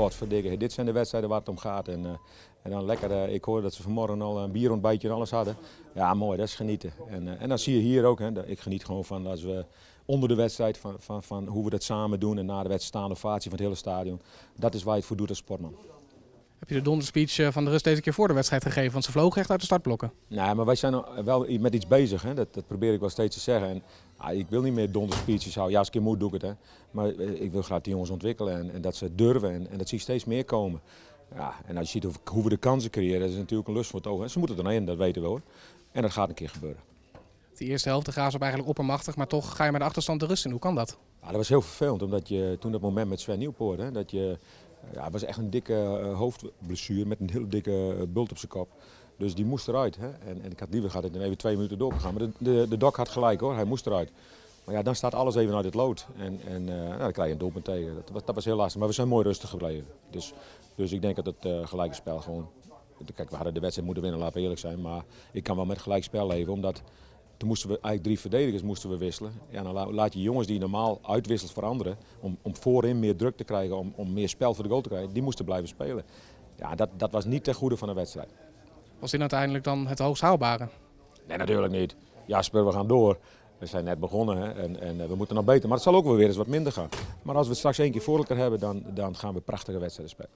potverdikke, dit zijn de wedstrijden waar het om gaat. En, uh, en dan lekker, uh, ik hoorde dat ze vanmorgen al een bierontbijtje en alles hadden. Ja, mooi, dat is genieten. En, en dan zie je hier ook, hè, ik geniet gewoon van als we onder de wedstrijd, van, van, van hoe we dat samen doen. En na de wedstrijd staan ovatie van het hele stadion. Dat is waar je het voor doet als sportman. Heb je de donderspeech van de rust deze keer voor de wedstrijd gegeven? Want ze vlogen echt uit de startblokken. Nee, maar wij zijn wel met iets bezig. Hè. Dat, dat probeer ik wel steeds te zeggen. En, ah, ik wil niet meer donderspeeches houden. Ja, als ik een keer moet, doe ik het. Hè. Maar ik wil graag die jongens ontwikkelen en, en dat ze durven. En, en, dat zie je steeds meer komen. Ja, en als je ziet hoe we de kansen creëren, dat is natuurlijk een lust voor het oog. Ze moeten er heen, dat weten we hoor. En dat gaat een keer gebeuren. De eerste helft gaan ze op eigenlijk oppermachtig, maar toch ga je met de achterstand de rust in. Hoe kan dat? Ja, dat was heel vervelend, omdat je toen dat moment met Sven Nieuwpoort, hè, dat je, ja, het was echt een dikke uh, hoofdblessure met een hele dikke uh, bult op zijn kop. Dus die moest eruit. Hè. En, en ik had liever gehad dat hij even twee minuten doorgegaan. Maar de, de, de dok had gelijk hoor, hij moest eruit. Maar ja, dan staat alles even uit het lood. En, en uh, nou, dan krijg je een doelpunt tegen. Dat was, dat was heel lastig. Maar we zijn mooi rustig gebleven. Dus, dus ik denk dat het uh, gelijke spel gewoon... Kijk, we hadden de wedstrijd moeten winnen, laten we eerlijk zijn. Maar ik kan wel met gelijk spel leven, omdat... Toen moesten we eigenlijk drie verdedigers moesten we wisselen. Ja, dan laat je jongens die normaal uitwisselt veranderen. Om, om voorin meer druk te krijgen, om, om meer spel voor de goal te krijgen. Die moesten blijven spelen. Ja, dat, dat was niet ten goede van de wedstrijd. Was dit uiteindelijk dan het hoogst haalbare? Nee, natuurlijk niet. Jasper, we gaan door. We zijn net begonnen hè, en, en we moeten nog beter. Maar het zal ook wel weer eens wat minder gaan. Maar als we het straks één keer voor elkaar hebben, dan, dan gaan we prachtige wedstrijden spelen.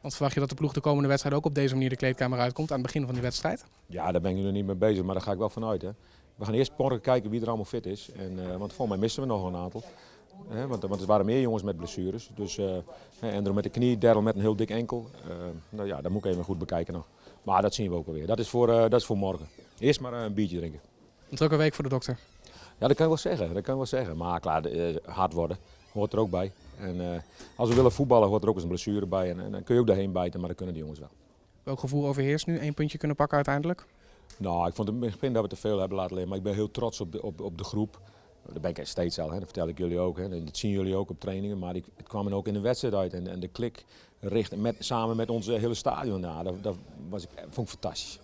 Want verwacht je dat de ploeg de komende wedstrijd ook op deze manier de kleedkamer uitkomt aan het begin van die wedstrijd? Ja, daar ben ik nu niet mee bezig, maar daar ga ik wel vanuit. Hè. We gaan eerst morgen kijken wie er allemaal fit is. En, uh, want volgens mij missen we nog een aantal. Want, want er waren meer jongens met blessures. Dus, uh, Andrew met de knie, Daryl met een heel dik enkel. Uh, nou ja, dat moet ik even goed bekijken nog. Maar dat zien we ook alweer. Dat is voor, dat is voor morgen. Eerst maar een biertje drinken. Een drukke week voor de dokter. Ja, dat kan ik wel zeggen. Dat kan wel zeggen. Maar klaar, hard worden hoort er ook bij. En als we willen voetballen hoort er ook eens een blessure bij. En, en dan kun je ook daarheen bijten, maar dat kunnen die jongens wel. Welk gevoel overheerst nu? Eén puntje kunnen pakken uiteindelijk? Nou, ik vond in het begin dat we te veel hebben laten liggen, maar ik ben heel trots op de, op, op de groep. Dat ben ik steeds al, hè. dat vertel ik jullie ook. Hè. Dat zien jullie ook op trainingen, maar het kwam ook in de wedstrijd uit. En, en de klik richt samen met onze hele stadion, nou, dat, dat was ik, vond ik fantastisch.